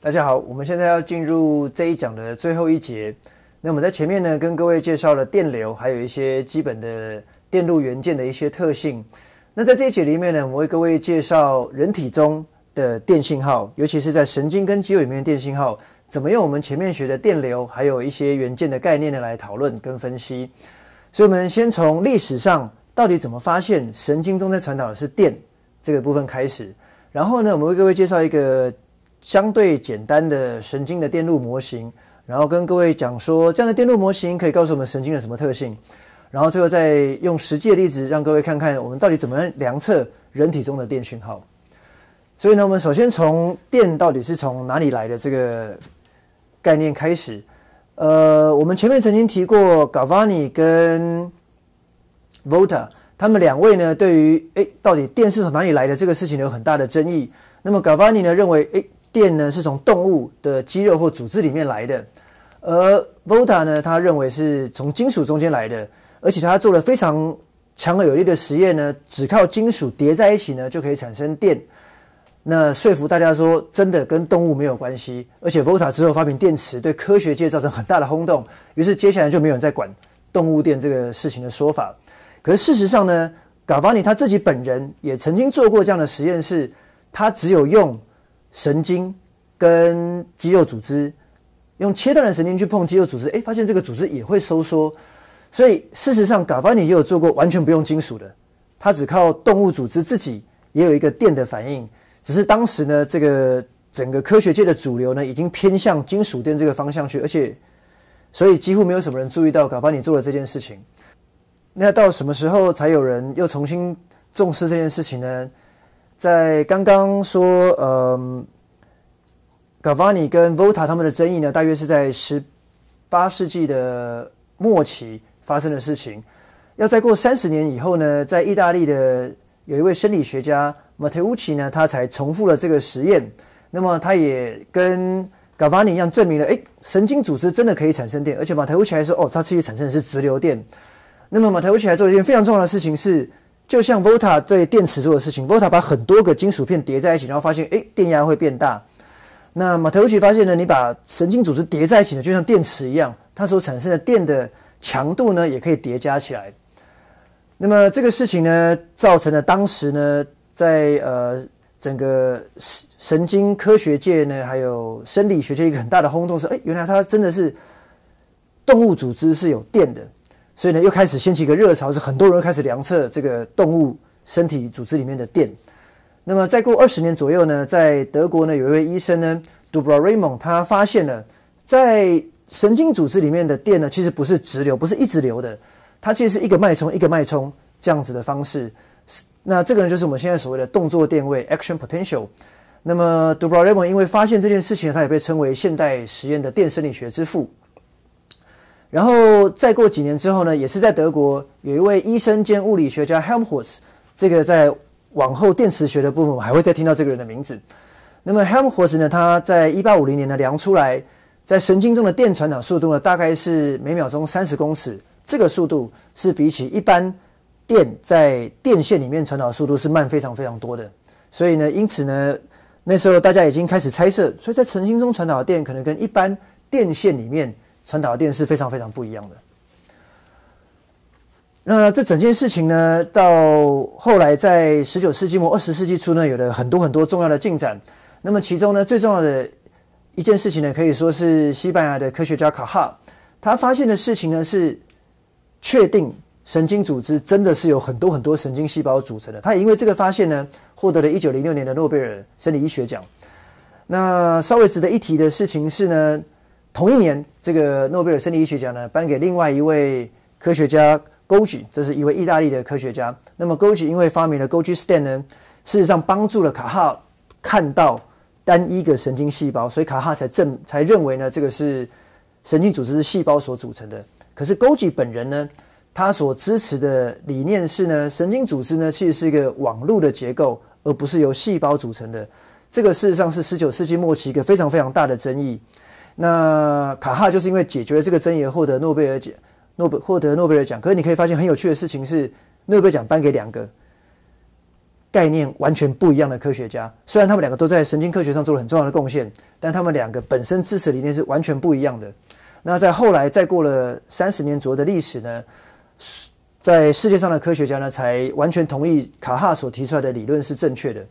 大家好，我们现在要进入这一讲的最后一节。那我们在前面呢，跟各位介绍了电流，还有一些基本的电路元件的一些特性。那在这一节里面呢，我为各位介绍人体中的电信号，尤其是在神经跟肌肉里面的电信号，怎么用我们前面学的电流，还有一些元件的概念呢来讨论跟分析。所以，我们先从历史上到底怎么发现神经中在传导的是电这个部分开始。然后呢，我们为各位介绍一个相对简单的神经的电路模型，然后跟各位讲说，这样的电路模型可以告诉我们神经的什么特性。然后最后再用实际的例子，让各位看看我们到底怎么量测人体中的电讯号。所以呢，我们首先从电到底是从哪里来的这个概念开始。呃，我们前面曾经提过，Galvani 跟 Volta 他们两位呢，对于诶到底电是从哪里来的这个事情有很大的争议。那么 Galvani 呢认为，诶电呢是从动物的肌肉或组织里面来的，而 Volta 呢他认为是从金属中间来的。而且他做了非常强而有力的实验呢，只靠金属叠在一起呢就可以产生电。那说服大家说真的跟动物没有关系。而且 Volta 之后发明电池，对科学界造成很大的轰动。于是接下来就没有人再管动物电这个事情的说法。可是事实上呢，Galvani 他自己本人也曾经做过这样的实验，是他只有用神经跟肌肉组织，用切断的神经去碰肌肉组织，诶，发现这个组织也会收缩。所以事实上，嘎巴尼也有做过完全不用金属的，他只靠动物组织自己也有一个电的反应。只是当时呢，这个整个科学界的主流呢，已经偏向金属电这个方向去，而且所以几乎没有什么人注意到嘎巴尼做了这件事情。那到什么时候才有人又重新重视这件事情呢？在刚刚说，嗯，嘎巴尼跟 Volta 他们的争议呢，大约是在十八世纪的末期。发生的事情，要再过三十年以后呢，在意大利的有一位生理学家马特乌奇呢，他才重复了这个实验。那么他也跟嘎巴尼一样，证明了哎，神经组织真的可以产生电，而且马特乌奇还说哦，它其实产生的是直流电。那么马特乌奇还做了一件非常重要的事情是，就像 Volta 对电池做的事情，Volta 把很多个金属片叠在一起，然后发现哎，电压会变大。那马特乌奇发现呢，你把神经组织叠在一起呢，就像电池一样，它所产生的电的。强度呢也可以叠加起来，那么这个事情呢，造成了当时呢，在呃整个神神经科学界呢，还有生理学界一个很大的轰动是，哎，原来它真的是动物组织是有电的，所以呢，又开始掀起一个热潮，是很多人开始量测这个动物身体组织里面的电。那么再过二十年左右呢，在德国呢，有一位医生呢，Dubra Raymond，他发现了在神经组织里面的电呢，其实不是直流，不是一直流的，它其实是一个脉冲一个脉冲这样子的方式。那这个呢，就是我们现在所谓的动作电位 （action potential）。那么 d u b r a m o n 因为发现这件事情，他也被称为现代实验的电生理学之父。然后再过几年之后呢，也是在德国有一位医生兼物理学家 Helmholtz，这个在往后电磁学的部分，我还会再听到这个人的名字。那么 Helmholtz 呢，他在一八五零年呢量出来。在神经中的电传导速度呢，大概是每秒钟三十公尺。这个速度是比起一般电在电线里面传导速度是慢非常非常多的。所以呢，因此呢，那时候大家已经开始猜测，所以在神经中传导的电可能跟一般电线里面传导的电是非常非常不一样的。那这整件事情呢，到后来在十九世纪末二十世纪初呢，有了很多很多重要的进展。那么其中呢，最重要的。一件事情呢，可以说是西班牙的科学家卡哈，他发现的事情呢是确定神经组织真的是有很多很多神经细胞组成的。他也因为这个发现呢，获得了一九零六年的诺贝尔生理医学奖。那稍微值得一提的事情是呢，同一年这个诺贝尔生理医学奖呢颁给另外一位科学家 Golgi，这是一位意大利的科学家。那么 Golgi 因为发明了 Golgi Stent 呢，事实上帮助了卡哈看到。单一个神经细胞，所以卡哈才证才认为呢，这个是神经组织是细胞所组成的。可是勾吉本人呢，他所支持的理念是呢，神经组织呢其实是一个网络的结构，而不是由细胞组成的。这个事实上是十九世纪末期一个非常非常大的争议。那卡哈就是因为解决了这个争议，获得诺贝尔奖，诺贝获得诺贝尔奖。可是你可以发现很有趣的事情是，诺贝尔奖颁给两个。概念完全不一样的科学家。虽然他们两个都在神经科学上做了很重要的贡献，但他们两个本身支持理念是完全不一样的。那在后来再过了三十年左右的历史呢，在世界上的科学家呢才完全同意卡哈所提出来的理论是正确的。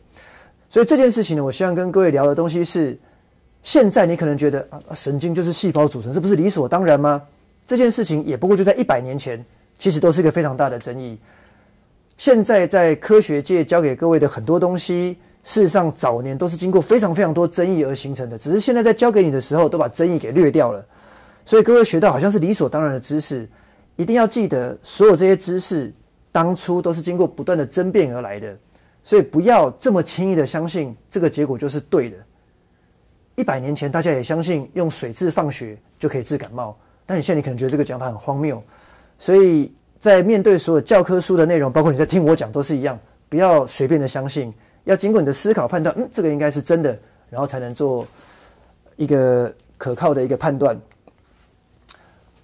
所以这件事情呢，我希望跟各位聊的东西是：现在你可能觉得啊，神经就是细胞组成，这不是理所当然吗？这件事情也不过就在一百年前，其实都是一个非常大的争议。现在在科学界教给各位的很多东西，事实上早年都是经过非常非常多争议而形成的，只是现在在教给你的时候都把争议给略掉了。所以各位学到好像是理所当然的知识，一定要记得，所有这些知识当初都是经过不断的争辩而来的，所以不要这么轻易的相信这个结果就是对的。一百年前大家也相信用水蛭放血就可以治感冒，但你现在你可能觉得这个讲法很荒谬，所以。在面对所有教科书的内容，包括你在听我讲，都是一样，不要随便的相信，要经过你的思考判断，嗯，这个应该是真的，然后才能做一个可靠的一个判断。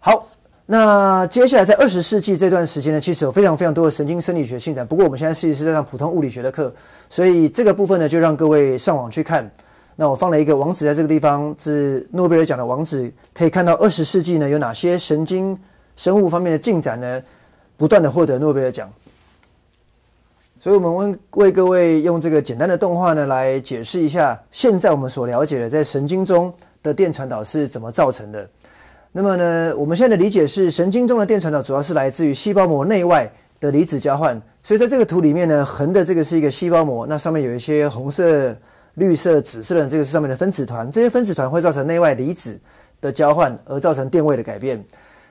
好，那接下来在二十世纪这段时间呢，其实有非常非常多的神经生理学进展。不过我们现在实是在上普通物理学的课，所以这个部分呢，就让各位上网去看。那我放了一个网址在这个地方，是诺贝尔奖的网址，可以看到二十世纪呢有哪些神经生物方面的进展呢？不断的获得诺贝尔奖，所以我们为为各位用这个简单的动画呢来解释一下，现在我们所了解的在神经中的电传导是怎么造成的。那么呢，我们现在的理解是，神经中的电传导主要是来自于细胞膜内外的离子交换。所以在这个图里面呢，横的这个是一个细胞膜，那上面有一些红色、绿色、紫色的，这个是上面的分子团。这些分子团会造成内外离子的交换，而造成电位的改变。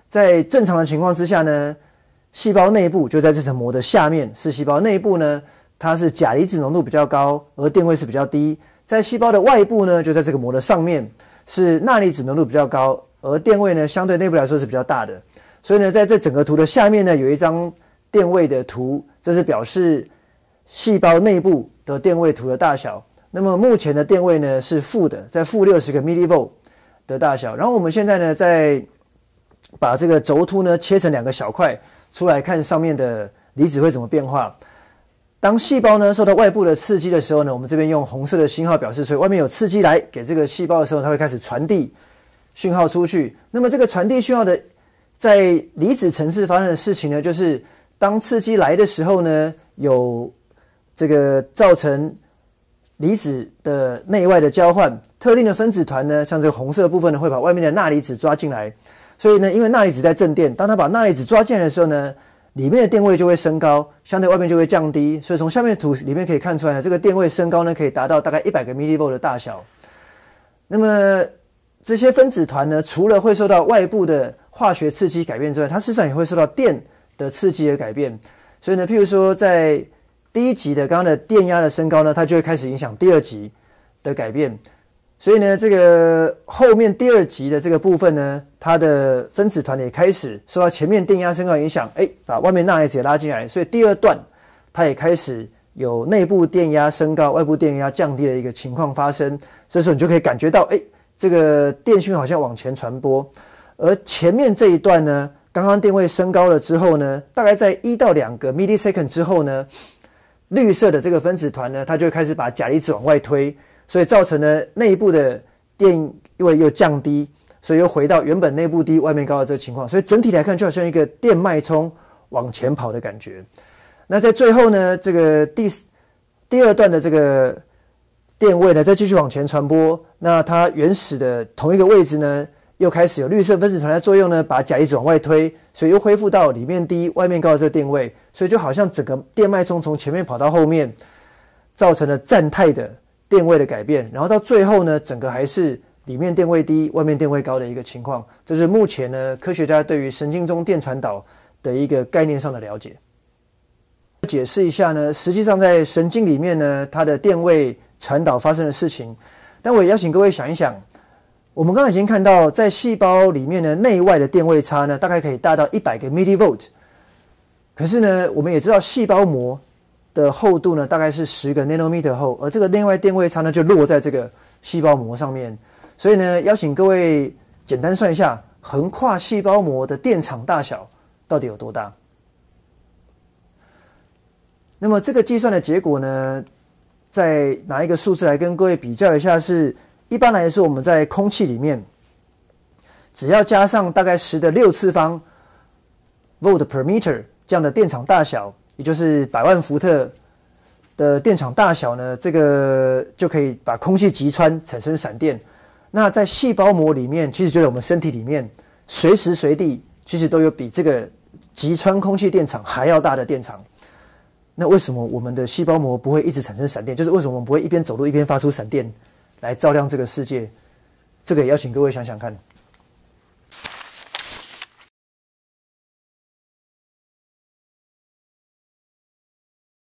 在正常的情况之下呢。细胞内部就在这层膜的下面，是细胞内部呢，它是钾离子浓度比较高，而电位是比较低。在细胞的外部呢，就在这个膜的上面，是钠离子浓度比较高，而电位呢，相对内部来说是比较大的。所以呢，在这整个图的下面呢，有一张电位的图，这是表示细胞内部的电位图的大小。那么目前的电位呢是负的，在负六十个 millivolt 的大小。然后我们现在呢，再把这个轴突呢切成两个小块。出来看上面的离子会怎么变化。当细胞呢受到外部的刺激的时候呢，我们这边用红色的星号表示，所以外面有刺激来给这个细胞的时候，它会开始传递讯号出去。那么这个传递讯号的在离子层次发生的事情呢，就是当刺激来的时候呢，有这个造成离子的内外的交换，特定的分子团呢，像这个红色部分呢，会把外面的钠离子抓进来。所以呢，因为钠离子在正电，当它把钠离子抓进来的时候呢，里面的电位就会升高，相对外面就会降低。所以从下面图里面可以看出来呢，这个电位升高呢，可以达到大概一百个 millivolt 的大小。那么这些分子团呢，除了会受到外部的化学刺激改变之外，它事实上也会受到电的刺激而改变。所以呢，譬如说在第一级的刚刚的电压的升高呢，它就会开始影响第二级的改变。所以呢，这个后面第二级的这个部分呢，它的分子团也开始受到前面电压升高影响，哎，把外面钠离子也拉进来，所以第二段它也开始有内部电压升高、外部电压降低的一个情况发生。这时候你就可以感觉到，哎，这个电讯好像往前传播。而前面这一段呢，刚刚电位升高了之后呢，大概在一到两个 millisecond 之后呢，绿色的这个分子团呢，它就开始把钾离子往外推。所以造成了内部的电位又降低，所以又回到原本内部低、外面高的这个情况。所以整体来看，就好像一个电脉冲往前跑的感觉。那在最后呢，这个第第二段的这个电位呢，再继续往前传播。那它原始的同一个位置呢，又开始有绿色分子团的作用呢，把钾离子往外推，所以又恢复到里面低、外面高的这个电位。所以就好像整个电脉冲从前面跑到后面，造成了站态的。电位的改变，然后到最后呢，整个还是里面电位低，外面电位高的一个情况。这是目前呢科学家对于神经中电传导的一个概念上的了解。解释一下呢，实际上在神经里面呢，它的电位传导发生的事情。但我也邀请各位想一想，我们刚刚已经看到，在细胞里面的内外的电位差呢，大概可以大到一百个 millivolt。可是呢，我们也知道细胞膜。的厚度呢，大概是十个 nanometer 厚，而这个内外电位差呢，就落在这个细胞膜上面。所以呢，邀请各位简单算一下，横跨细胞膜的电场大小到底有多大？那么这个计算的结果呢，再拿一个数字来跟各位比较一下，是一般来说我们在空气里面，只要加上大概十的六次方 volt per meter 这样的电场大小，也就是百万伏特的电场大小呢，这个就可以把空气击穿产生闪电。那在细胞膜里面，其实就在我们身体里面，随时随地其实都有比这个击穿空气电场还要大的电场。那为什么我们的细胞膜不会一直产生闪电？就是为什么我们不会一边走路一边发出闪电来照亮这个世界？这个也要请各位想想看。